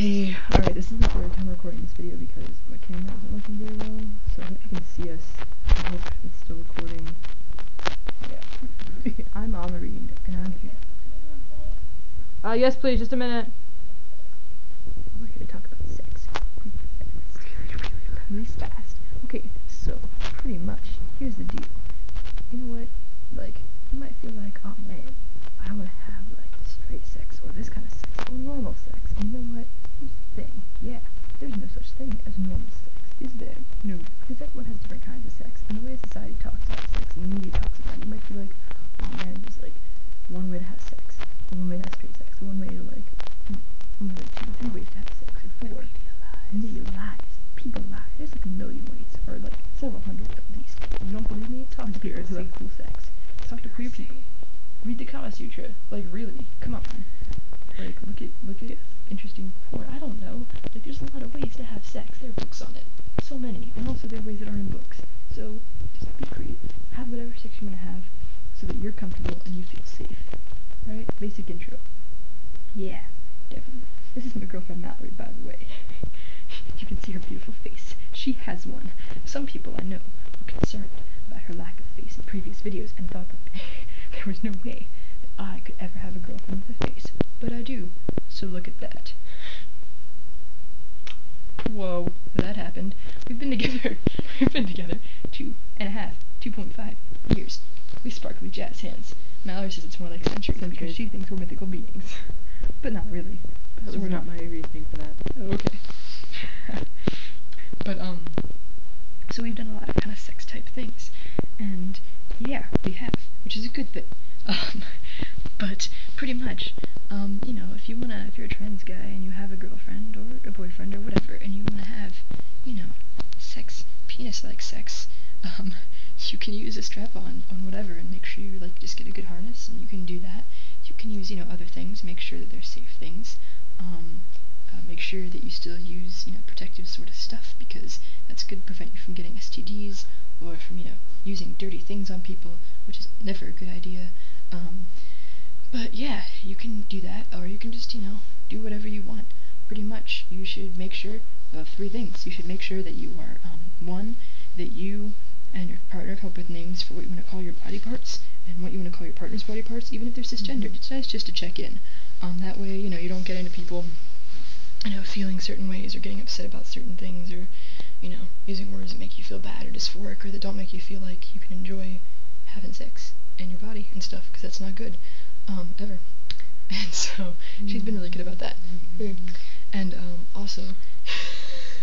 Hey, alright, this is the third time recording this video because my camera isn't working very well, so I hope you can see us. I hope it's still recording. Yeah. I'm Amarine, and I'm here. Uh, yes, please, just a minute. We're here to talk about sex. Really, really, really fast. Okay, so, pretty much, here's the deal. You know what? Like, you might feel like, oh man, I want to have, like, straight sex, or this kind of sex, or normal sex. And you know what? Here's the thing. Yeah, there's no such thing as normal sex. Is there? No. Because everyone has different kinds of sex, and the way society talks about sex, and the media talks about it, you might feel like, oh man, there's, like, one way to have sex, one way to have straight sex, one way to, like, only, like, two, three ways to have sex, or four. Media lies. People lie. There's, like, a million ways, or, like, several hundred at least. You don't believe me? Talk to people who have cool sex. Talk to queer people. Read the Kama Sutra. Like really, come on. Like look at look at interesting porn. I don't know. Like there's a lot of ways to have sex. There are books on it. So many. And also there are ways that aren't in books. So just be creative. Have whatever sex you want to have so that you're comfortable and you feel safe. Right? Basic intro. Yeah, definitely. This is my girlfriend Mallory, by the way. you can see her beautiful face. She has one. Some people I know were concerned about her lack of face in previous videos and thought that there was no way I could ever have a girlfriend with a face. But I do. So look at that. Whoa, that happened. We've been together. We've been together two and a half, two point five years. We sparkly jazz hands. Mallory says it's more like centuries because she thinks we're mythical beings, but not really. That so was we're not my reasoning for that. Oh, okay. but um, so we've done a lot of kind of sex type things, and yeah, we have, which is a good thing. Um, but pretty much, um, you know, if you wanna, if you're a trans guy and you have a girlfriend or a boyfriend or whatever, and you wanna have, you know, sex, penis-like sex, um, you can use a strap-on on whatever and make sure you like just get a good harness, and you can do that. You can use, you know, other things, make sure that they're safe things. Um, uh, make sure that you still use, you know, protective sort of stuff because that's good to prevent you from getting STDs or from, you know, using dirty things on people, which is never a good idea. Yeah, you can do that, or you can just, you know, do whatever you want. Pretty much, you should make sure of three things. You should make sure that you are, um, one, that you and your partner come up with names for what you want to call your body parts and what you want to call your partner's body parts, even if they're cisgendered. It's nice just to check in. Um, that way, you know, you don't get into people, you know, feeling certain ways or getting upset about certain things or, you know, using words that make you feel bad or dysphoric or that don't make you feel like you can enjoy having sex and your body and stuff because that's not good um, ever. And so she's been really good about that. And um, also,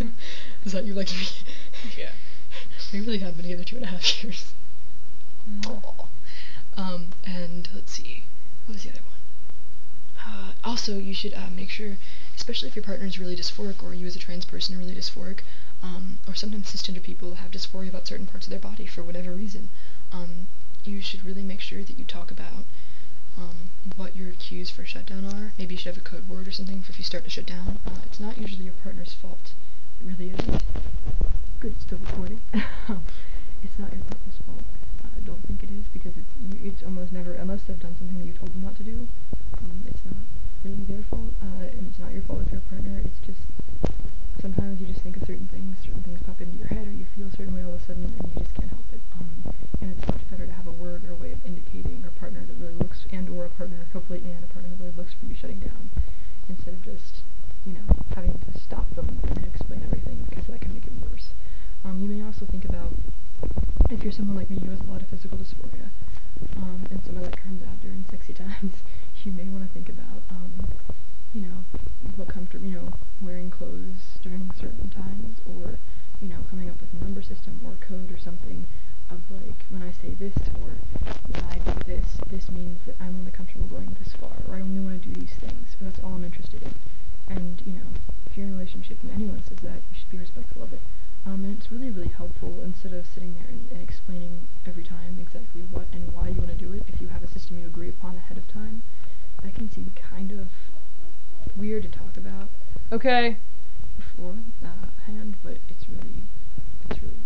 is that you like me? Yeah. We really have been together two and a half years. Aw. Um, and let's see, what was the other one? Uh, also, you should uh, make sure, especially if your partner is really dysphoric or you as a trans person are really dysphoric, um, or sometimes cisgender people have dysphoria about certain parts of their body for whatever reason, um, you should really make sure that you talk about um, what your cues for shutdown are. Maybe you should have a code word or something for if you start to shut down. Uh, it's not usually your partner's fault. It really isn't. Good, it's still recording. it's not your partner's fault. I don't think it is because it's, it's almost never, unless they've done something you told them not to do, um, it's not really their fault, uh, and it's not your fault if you're a partner. It's just sometimes you just think of certain things, certain things pop into your head, or you feel a certain way all of a sudden, and you just can't help it. Um, and it's much better to have a word or a way of indicating a partner that really looks, and or a partner, hopefully, and a partner that really looks for you shutting down, instead of just, you know, having to stop them and then explain everything, because that can make it worse. Um, you may also think about, if you're someone like me who has a lot of physical dysphoria, um, and some of that comes out during sexy times, you may want to think about, um, you know, what comfort, you know, wearing clothes during certain times, or, you know, coming up with a number system or code or something of like, when I say this, or when I do this, this means that I'm only comfortable going this far, or I only want to do these things, or that's all I'm interested in. And, you know, if you're in a relationship and anyone says that, you should be respectful of it. Um, and it's really, really helpful instead of sitting there and, and explaining every time exactly what and why you want to do it. If you have a system you agree upon ahead of time, that can seem kind of weird to talk about Okay. beforehand, but it's really, it's really,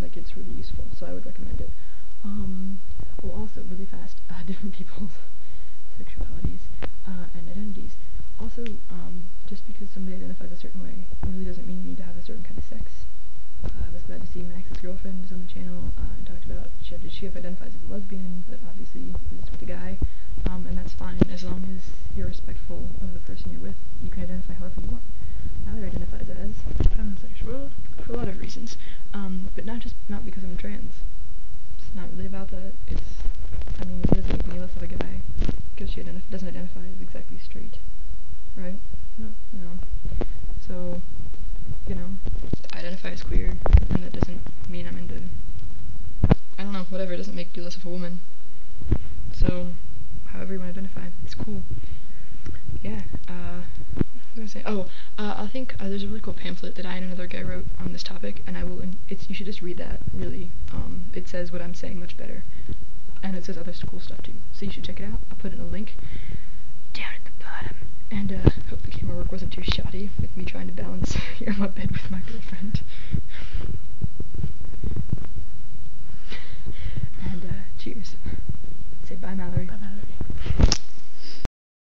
like it's really useful. So I would recommend it. Um, well, also really fast, uh, different people's sexualities uh, and identities. Also, um, just because somebody identifies a certain way really doesn't mean you need to have a certain kind of sex. Uh, I was glad to see Max's girlfriend is on the channel uh, and talked about she, she identifies as a lesbian, but obviously is with a guy, um, and that's fine as long as you're respectful of the person you're with. You can identify however you want. Tyler identifies as pansexual for a lot of reasons, um, but not just not because I'm trans. It's not really about that. It's, I mean, it doesn't make me less of a guy because she identif- doesn't identify as exactly straight, right? No, know. So, you know, I identify as queer, and that doesn't mean I'm into. I don't know, whatever. It doesn't make you less of a woman. So, however you want to identify, it's cool. Yeah. Uh, what was I gonna say? Oh, uh, I think uh, there's a really cool pamphlet that I and another guy wrote on this topic, and I will. It's you should just read that. Really, um, it says what I'm saying much better, and it says other cool stuff too. So you should check it out. I'll put in a link down at the bottom. And uh, hope the camera work wasn't too shoddy with me trying to on my bed with my girlfriend.